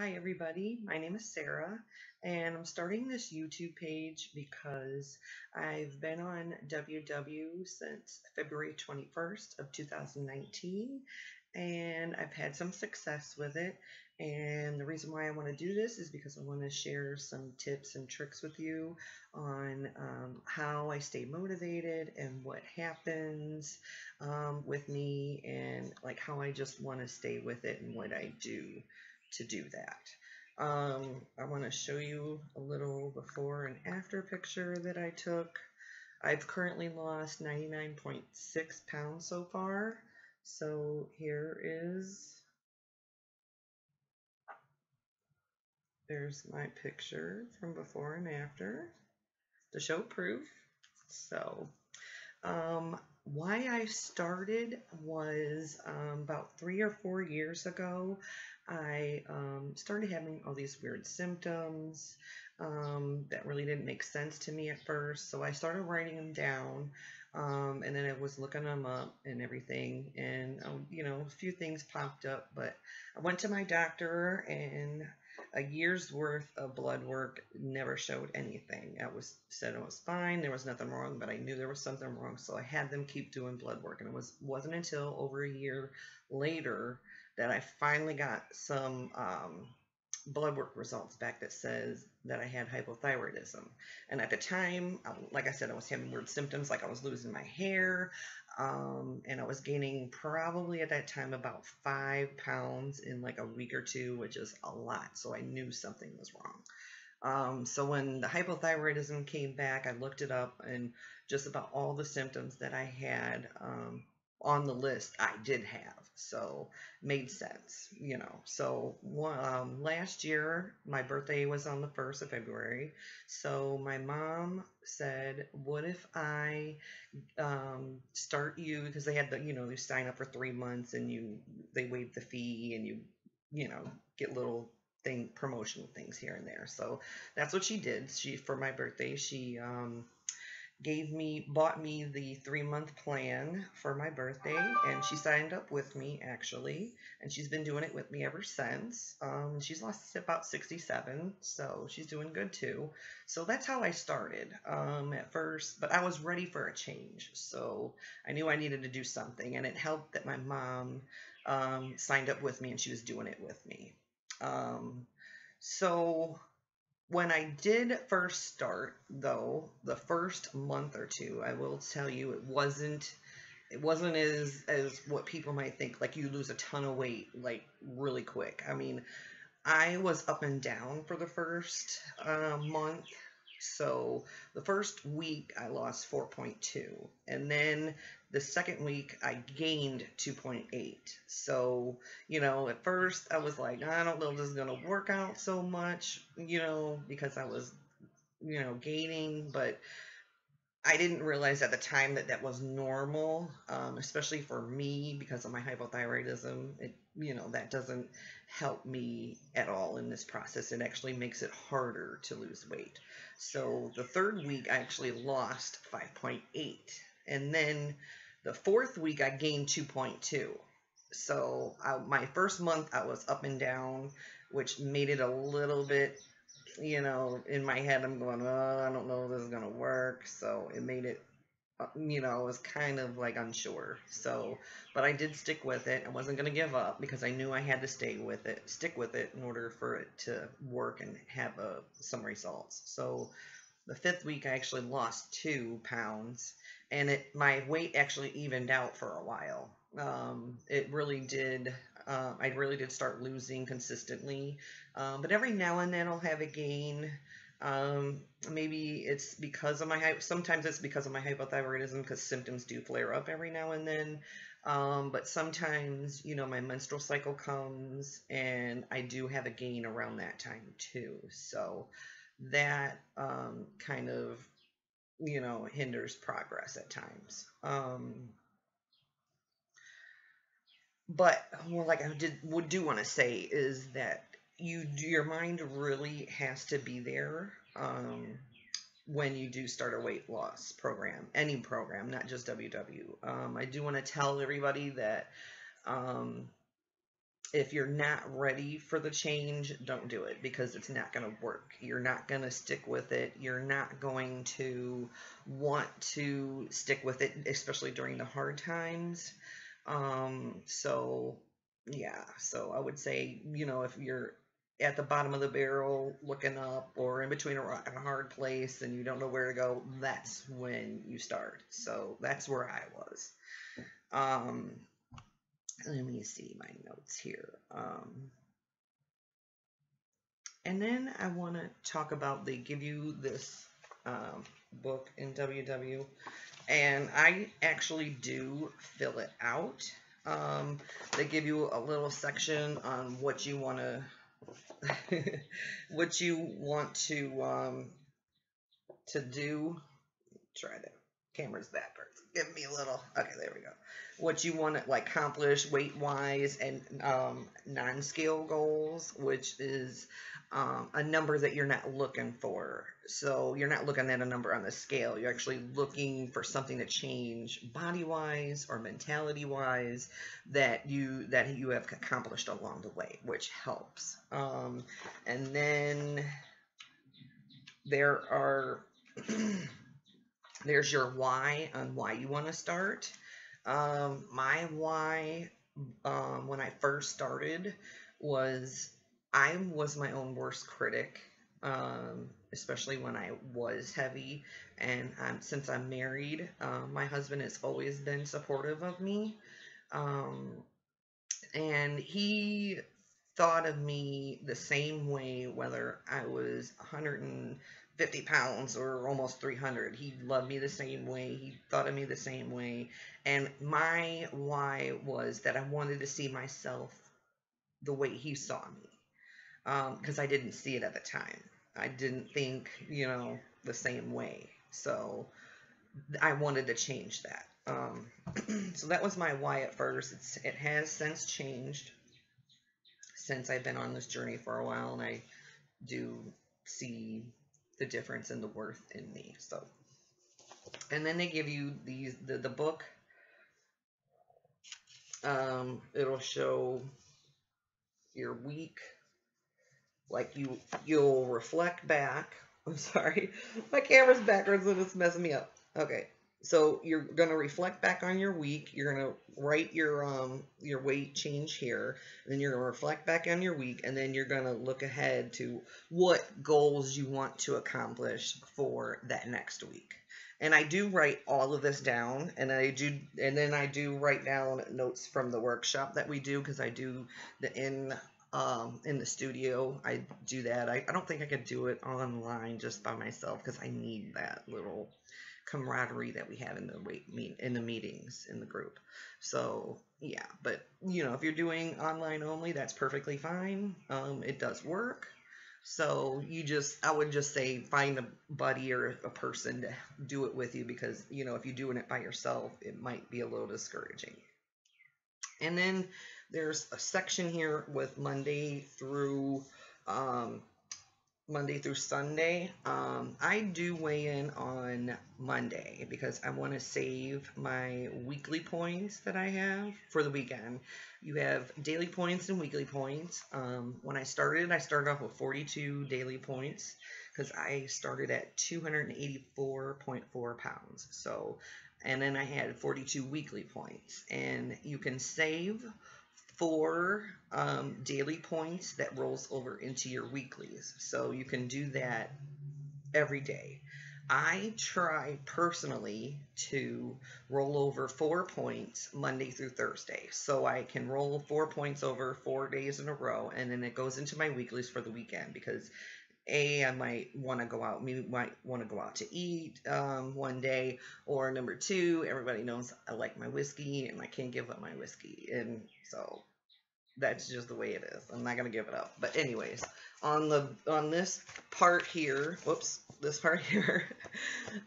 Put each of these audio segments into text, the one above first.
Hi everybody, my name is Sarah and I'm starting this YouTube page because I've been on WW since February 21st of 2019 and I've had some success with it. And the reason why I want to do this is because I want to share some tips and tricks with you on um, how I stay motivated and what happens um, with me and like how I just want to stay with it and what I do to do that. Um, I want to show you a little before and after picture that I took. I've currently lost 99.6 pounds so far. So here is, there's my picture from before and after to show proof. So um, why I started was um, about three or four years ago. I um, started having all these weird symptoms um, that really didn't make sense to me at first. So I started writing them down. Um, and then I was looking them up and everything. And, um, you know, a few things popped up. But I went to my doctor and a year's worth of blood work never showed anything. I was said it was fine, there was nothing wrong, but I knew there was something wrong, so I had them keep doing blood work. And it was wasn't until over a year later that I finally got some um, blood work results back that says that I had hypothyroidism. And at the time, like I said, I was having weird symptoms, like I was losing my hair, um, and I was gaining probably at that time about five pounds in like a week or two, which is a lot. So I knew something was wrong. Um, so when the hypothyroidism came back, I looked it up, and just about all the symptoms that I had um, on the list I did have. So made sense, you know. So um, last year, my birthday was on the 1st of February. So my mom said, what if I um, start you, because they had the, you know, you sign up for three months and you, they waive the fee and you, you know, get little thing, promotional things here and there. So that's what she did. She, for my birthday, she, um, gave me bought me the three month plan for my birthday and she signed up with me actually and she's been doing it with me ever since. Um, she's lost about 67 so she's doing good too. So that's how i started um, at first but i was ready for a change so i knew i needed to do something and it helped that my mom um, signed up with me and she was doing it with me. Um, so when I did first start, though, the first month or two, I will tell you, it wasn't it wasn't as as what people might think. Like you lose a ton of weight like really quick. I mean, I was up and down for the first uh, month. So the first week I lost 4.2, and then the second week I gained 2.8. So, you know, at first I was like, I don't know if this is going to work out so much, you know, because I was, you know, gaining, but I didn't realize at the time that that was normal, um, especially for me because of my hypothyroidism. It, you know, that doesn't help me at all in this process. It actually makes it harder to lose weight. So the third week I actually lost 5.8 and then the fourth week I gained 2.2. So I, my first month I was up and down, which made it a little bit, you know, in my head I'm going, oh, I don't know if this is gonna work. So it made it, uh, you know, I was kind of like unsure. So, but I did stick with it. I wasn't gonna give up because I knew I had to stay with it, stick with it in order for it to work and have uh, some results. So the fifth week I actually lost two pounds and it my weight actually evened out for a while. Um, it really did. Uh, I really did start losing consistently, um, but every now and then I'll have a gain. Um, maybe it's because of my sometimes it's because of my hypothyroidism because symptoms do flare up every now and then. Um, but sometimes you know my menstrual cycle comes and I do have a gain around that time too. So that um, kind of you know hinders progress at times. Um, but well, like I did would do want to say is that you your mind really has to be there um, when you do start a weight loss program, any program, not just WW. Um, I do want to tell everybody that um, if you're not ready for the change, don't do it because it's not going to work. You're not going to stick with it. You're not going to want to stick with it, especially during the hard times. Um, so, yeah, so I would say, you know, if you're at the bottom of the barrel looking up or in between a rock and a hard place and you don't know where to go, that's when you start. So that's where I was. Um, let me see my notes here. Um, and then I want to talk about they give you this um, book in WW, and I actually do fill it out. Um, they give you a little section on what you want to what you want to um, to do. Try to camera's backwards. Give me a little. Okay, there we go what you want to like accomplish weight wise and um, non-scale goals, which is um, a number that you're not looking for. So you're not looking at a number on the scale. You're actually looking for something to change body wise or mentality wise that you that you have accomplished along the way, which helps. Um, and then there are there's your why on why you want to start. Um, my why um, when I first started was I was my own worst critic, um, especially when I was heavy. And since I'm married, um, my husband has always been supportive of me. Um, and he thought of me the same way, whether I was 100 and 50 pounds or almost 300. He loved me the same way. He thought of me the same way. And my why was that I wanted to see myself the way he saw me. Because um, I didn't see it at the time. I didn't think, you know, the same way. So I wanted to change that. Um, so that was my why at first. It's, it has since changed since I've been on this journey for a while, and I do see the difference in the worth in me. So, and then they give you these the, the book. Um, it'll show your week. Like you, you'll reflect back. I'm sorry, my camera's backwards and it's messing me up. Okay, so you're going to reflect back on your week. You're going to write your um your weight change here. then you're going to reflect back on your week and then you're going to look ahead to what goals you want to accomplish for that next week. And I do write all of this down and I do and then I do write down notes from the workshop that we do because I do the in um, in the studio. I do that. I, I don't think I could do it online just by myself because I need that little camaraderie that we have in the meet in the meetings in the group. So yeah, but you know, if you're doing online only, that's perfectly fine. Um, it does work. So you just, I would just say find a buddy or a person to do it with you because you know if you're doing it by yourself, it might be a little discouraging. And then there's a section here with Monday through um, Monday through Sunday. Um, I do weigh in on Monday because I want to save my weekly points that I have for the weekend. You have daily points and weekly points. Um, when I started, I started off with 42 daily points because I started at 284.4 pounds. So, and then I had 42 weekly points. And you can save four um, daily points that rolls over into your weeklies. So you can do that every day. I try personally to roll over four points Monday through Thursday. So I can roll four points over four days in a row, and then it goes into my weeklies for the weekend because a I might want to go out, maybe might want to go out to eat um, one day, or number two, everybody knows I like my whiskey and I can't give up my whiskey, and so that's just the way it is. I'm not gonna give it up. But anyways, on the on this part here, whoops, this part here,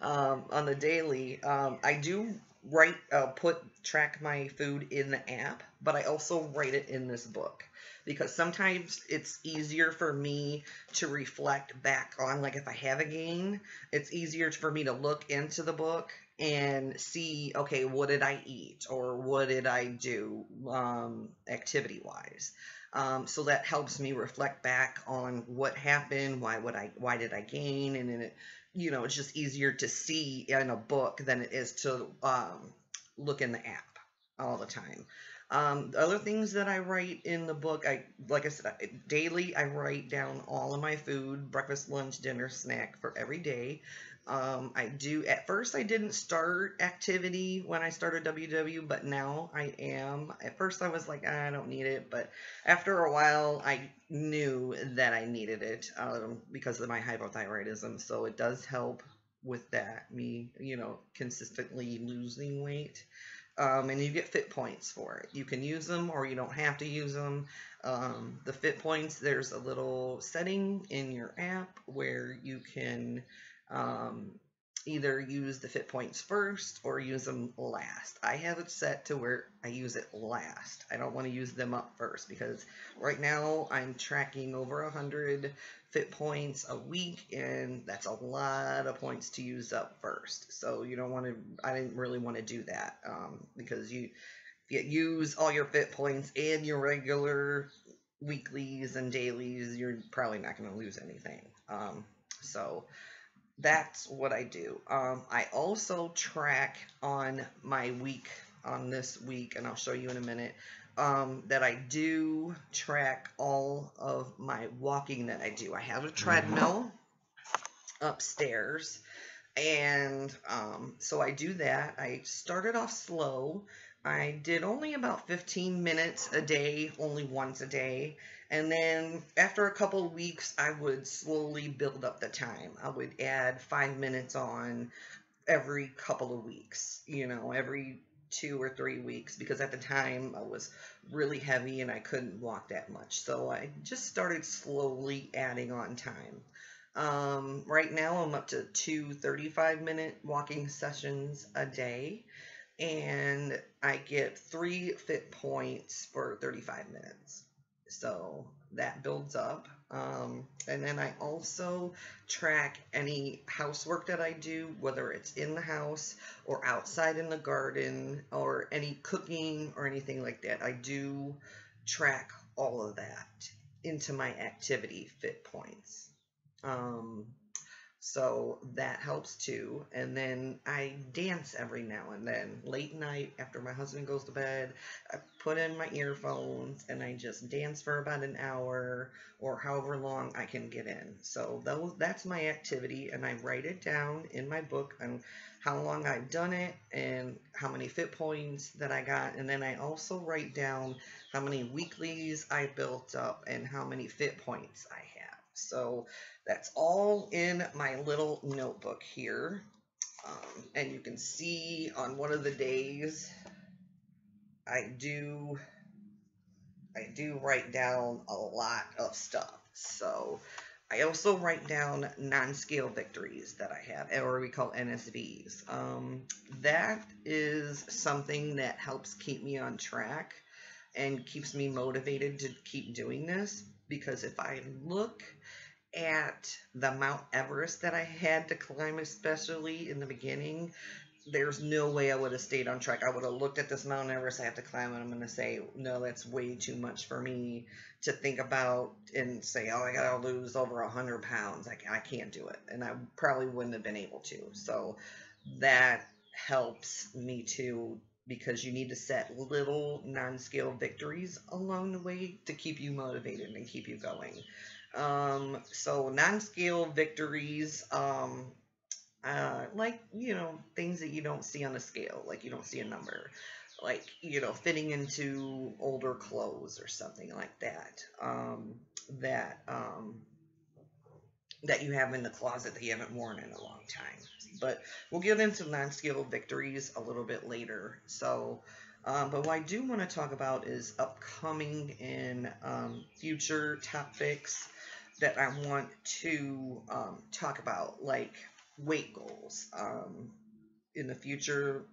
um, on the daily, um, I do write, uh, put track my food in the app, but I also write it in this book because sometimes it's easier for me to reflect back on like if I have a gain, it's easier for me to look into the book and see, okay, what did I eat or what did I do um, activity wise. Um, so that helps me reflect back on what happened, why would I, why did I gain, and then it, you know, it's just easier to see in a book than it is to um, look in the app all the time. Um, the other things that I write in the book, I like I said, I, daily I write down all of my food, breakfast, lunch, dinner, snack for every day. Um, I do, at first I didn't start activity when I started WW, but now I am. At first I was like, ah, I don't need it, but after a while I knew that I needed it um, because of my hypothyroidism. So it does help with that, me, you know, consistently losing weight. Um, and you get fit points for it. You can use them or you don't have to use them. Um, the fit points, there's a little setting in your app where you can um, either use the fit points first or use them last. I have it set to where I use it last. I don't want to use them up first because right now I'm tracking over 100 fit points a week and that's a lot of points to use up first. So you don't want to, I didn't really want to do that um, because you, you use all your fit points and your regular weeklies and dailies, you're probably not going to lose anything. Um, so that's what I do. Um, I also track on my week, on this week, and I'll show you in a minute, um, that I do track all of my walking that I do. I have a treadmill upstairs, and um, so I do that. I started off slow. I did only about 15 minutes a day, only once a day. And then after a couple of weeks, I would slowly build up the time. I would add five minutes on every couple of weeks, you know, every two or three weeks because at the time I was really heavy and I couldn't walk that much. So I just started slowly adding on time. Um, right now I'm up to two 35 minute walking sessions a day and I get three fit points for 35 minutes. So that builds up. Um, and then I also track any housework that I do, whether it's in the house or outside in the garden or any cooking or anything like that. I do track all of that into my activity fit points. Um, so that helps too. And then I dance every now and then. Late night after my husband goes to bed, I put in my earphones and I just dance for about an hour or however long I can get in. So those that's my activity and I write it down in my book on how long I've done it and how many fit points that I got. And then I also write down how many weeklies I built up and how many fit points I have. So that's all in my little notebook here. Um, and you can see on one of the days, I do, I do write down a lot of stuff. So I also write down non-scale victories that I have, or we call NSVs. Um, that is something that helps keep me on track and keeps me motivated to keep doing this because if I look at the Mount Everest that I had to climb, especially in the beginning, there's no way I would have stayed on track. I would have looked at this Mount Everest I have to climb, and I'm going to say, no, that's way too much for me to think about and say, oh, I got to lose over 100 pounds. I, I can't do it. And I probably wouldn't have been able to. So that helps me too because you need to set little non-scale victories along the way to keep you motivated and keep you going. Um, so non-scale victories, um, uh, like, you know, things that you don't see on a scale, like you don't see a number, like, you know, fitting into older clothes or something like that, um, that, um, that you have in the closet that you haven't worn in a long time. But we'll get into non-scale victories a little bit later. So, um, but what I do want to talk about is upcoming and um, future topics that I want to um, talk about, like weight goals um, in the future,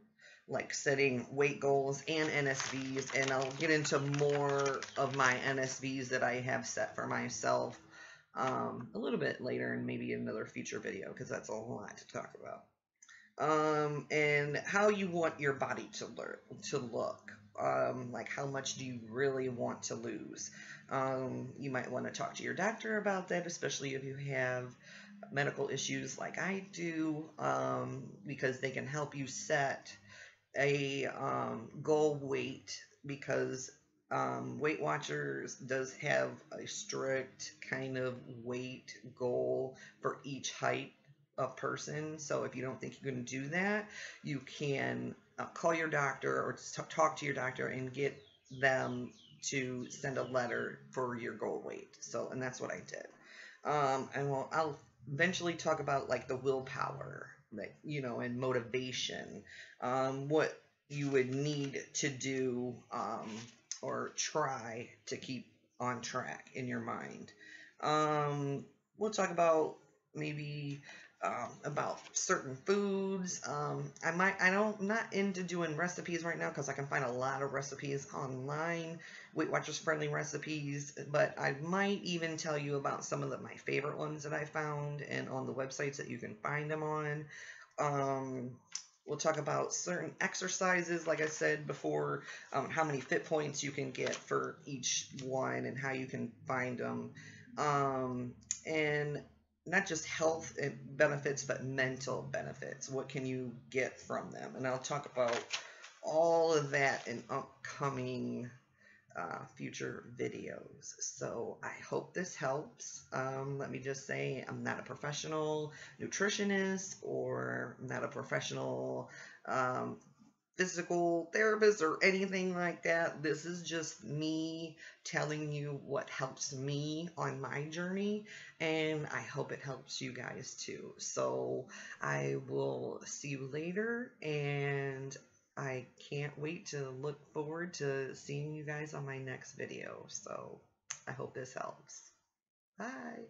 like setting weight goals and NSVs, and I'll get into more of my NSVs that I have set for myself um, a little bit later and maybe another future video because that's a lot to talk about. um, and how you want your body to learn to look. Um, like how much do you really want to lose? Um, you might want to talk to your doctor about that, especially if you have medical issues like I do, um, because they can help you set a um, goal weight because um, Weight Watchers does have a strict kind of weight goal for each height of person. So if you don't think you can do that, you can uh, call your doctor or talk to your doctor and get them to send a letter for your goal weight. So, and that's what I did. Um, and well, I'll eventually talk about like the willpower, like you know, and motivation. Um, what you would need to do um, or try to keep on track in your mind. Um, we'll talk about maybe um, about certain foods. Um, I might, I don't, I'm not into doing recipes right now because I can find a lot of recipes online, Weight Watchers friendly recipes. But I might even tell you about some of the, my favorite ones that I found and on the websites that you can find them on. Um, we'll talk about certain exercises, like I said before, um, how many fit points you can get for each one and how you can find them. Um, and not just health benefits, but mental benefits. What can you get from them? And I'll talk about all of that in upcoming uh, future videos. So I hope this helps. Um, let me just say I'm not a professional nutritionist or I'm not a professional um, physical therapist or anything like that. This is just me telling you what helps me on my journey, and I hope it helps you guys too. So I will see you later, and I can't wait to look forward to seeing you guys on my next video. So I hope this helps. Bye.